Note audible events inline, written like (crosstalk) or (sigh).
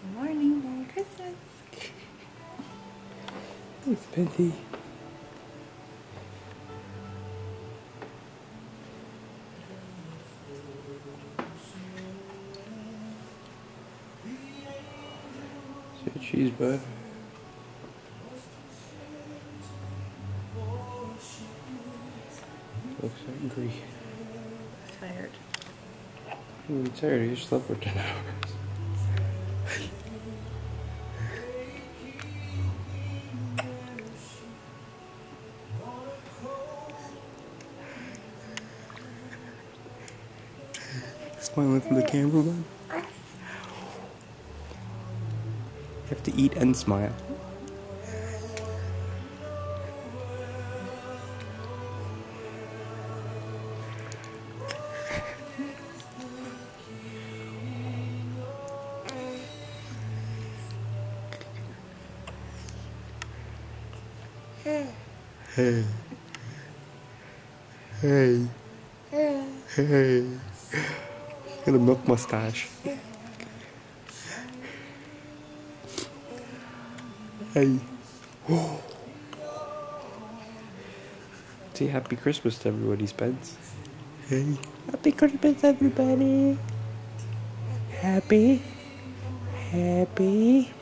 Good morning, Merry Christmas. Thanks, Penty. Say cheese, bud. Looks angry. Tired. I'm tired. You slept for 10 (laughs) hours. Smiling for the cameraman. You have to eat and smile. Hey. Hey. Hey. Hey. Got a milk mustache. Hey. (gasps) Say happy Christmas to everybody, Spence. Hey. Happy Christmas, everybody. Happy. Happy.